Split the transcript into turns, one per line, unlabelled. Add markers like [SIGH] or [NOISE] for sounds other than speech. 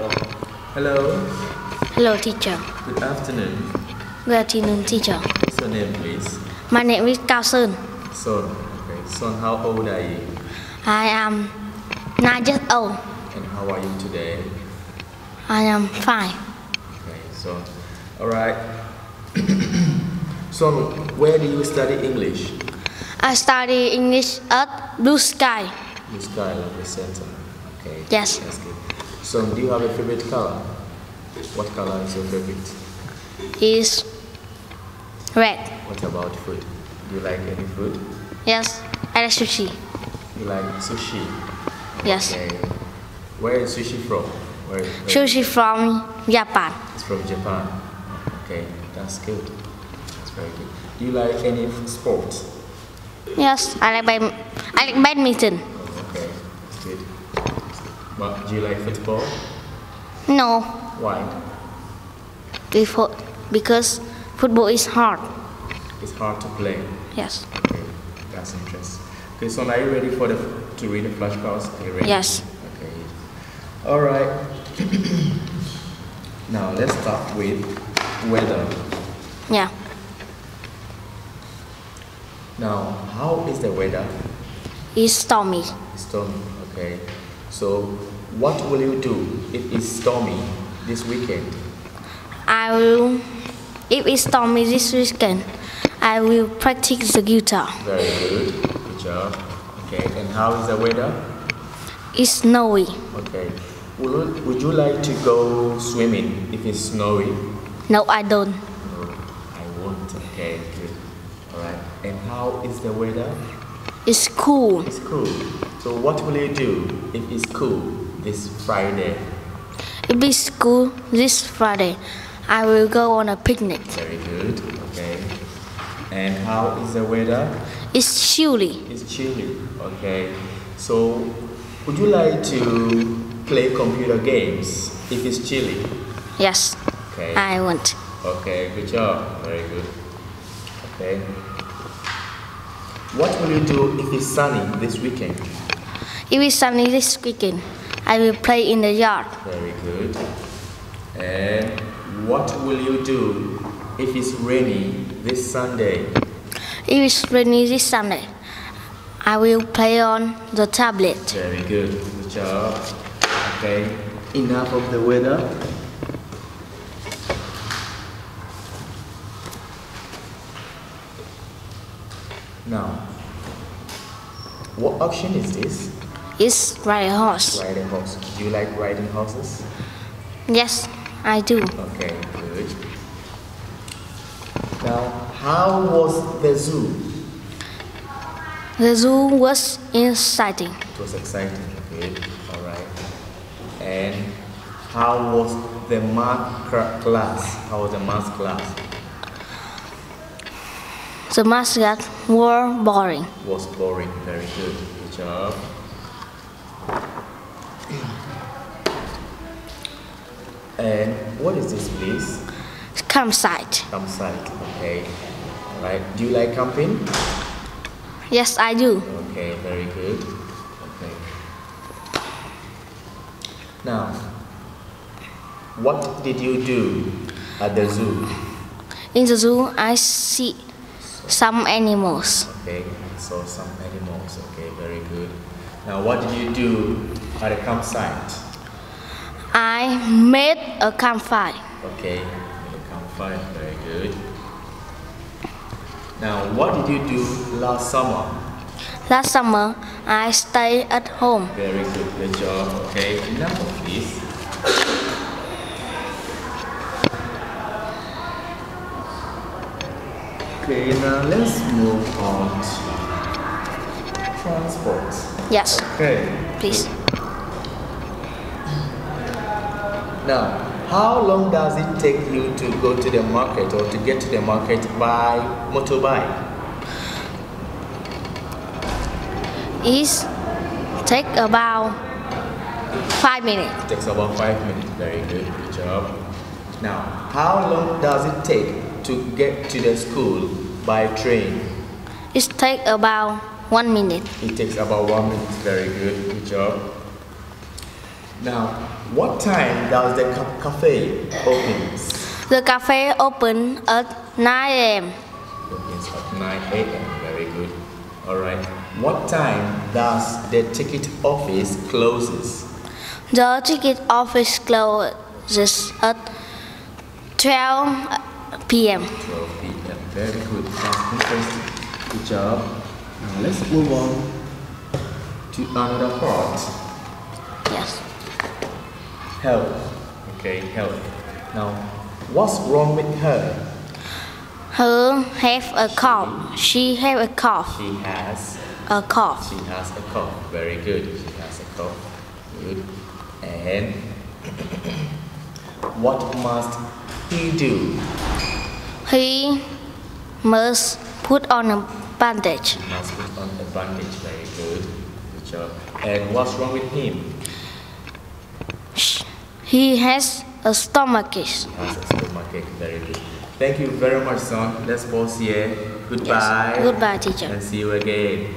Hello.
Hello, teacher.
Good afternoon.
Good afternoon, teacher.
What's your name, please?
My name is Cao Sơn.
Son. Okay. Son, how old are you?
I am nine years old.
And how are you today?
I am fine.
Okay, son. All right. [COUGHS] son, where do you study English?
I study English at Blue Sky.
Blue Sky Language Center. Okay.
Yes.
That's good. Son, do you have a favorite color? What color is your favorite?
Is red.
What about food? Do you like any food?
Yes. I like sushi.
You like sushi?
Yes.
Okay. Where is sushi from? Where, where
Sushi from Japan.
It's from Japan. Okay, that's good. That's very good. Do you like any sports?
Yes. I like bad, I like badminton.
Oh, okay, that's good. But do you like football?
No,
Why?
before because football is hard.
It's hard to play.
Yes.
Okay, that's interesting. Okay, so are you ready for the to read the flashcards? Are you ready?
Yes.
Okay. All right. [COUGHS] now let's start with weather.
Yeah.
Now, how is the weather?
It's stormy.
Stormy. Okay. So, what will you do if it's stormy this weekend?
I will, if it's stormy this weekend, I will practice the guitar.
Very good. Good job. Okay. And how is the weather?
It's snowy.
Okay. Would, you- would you like to go swimming if it's snowy?
No, I don't.
No, I won't. Okay. Good. All right. And how is the weather?
It's cool.
It's cool. So, what will you do if it's cool this Friday?
If it's school this Friday, I will go on a picnic.
Very good. Okay. And how is the weather?
It's chilly.
It's chilly. Okay. So, would you like to play computer games if it's chilly?
Yes,
Okay.
I want.
Okay. Good job. Very good. Okay. What will you do if it's sunny this weekend?
If it's sunny this weekend, I will play in the yard.
Very good. And what will you do if it's rainy this Sunday?
If it's rainy this Sunday, I will play on the tablet.
Very good. Good job. Okay. Enough of the weather. Now, what auction is this?
It's ride a horse.
Riding horse. Do you like riding horses?
Yes, I do.
Okay, good. Now, how was the zoo?
The zoo was exciting.
It was exciting. Good. All right. And how was the math class? How was the math class?
The math class were boring.
Was boring. Very good. Good job. And what is this place?
Campsite.
Campsite. Okay. All right. Do you like camping?
Yes, I do.
Okay, very good. Okay. Now, what did you do at the zoo?
In the zoo, I see some animals.
Okay, I saw some animals. Okay, very good. Now, what did you do at the campsite?
I made a campfire.
Okay, at the campfire. Very good. Now, what did you do last summer?
Last summer, I stayed at home.
Very good. Good job. Okay, enough of this. Okay, now let's move on to transport.
Yes,
Okay.
please.
Now, how long does it take you to go to the market or to get to the market by motorbike?
It's take about five minutes.
It takes about five minutes. Very good. Good job. Now, how long does it take to get to the school by train?
It take about one minute.
It takes about one minute. Very good. Good job. Now, what time does the ca- cafe opens?
The cafe open at 9 a.m.
Opens at 9 a.m. Very good. All right. What time does the ticket office closes?
The ticket office closes at 12 p.m.
12 p.m. Very good. That's interesting. Good job. Now let's move on to another part.
Yes.
Health. Okay, health. Now, what's wrong with her?
Her have a cough. She have a cough.
She has
A cough.
she has a cough. Very good. She has a cough. Good. And [COUGHS] what must he do?
He must put on a bandage.
He must put on a bandage. Very good. Good job. And what's wrong with him?
He has a stomachache.
He has a stomachache. Very good. Thank you very much, son. Let's pause here. Goodbye. Yes.
Goodbye, teacher.
And see you again.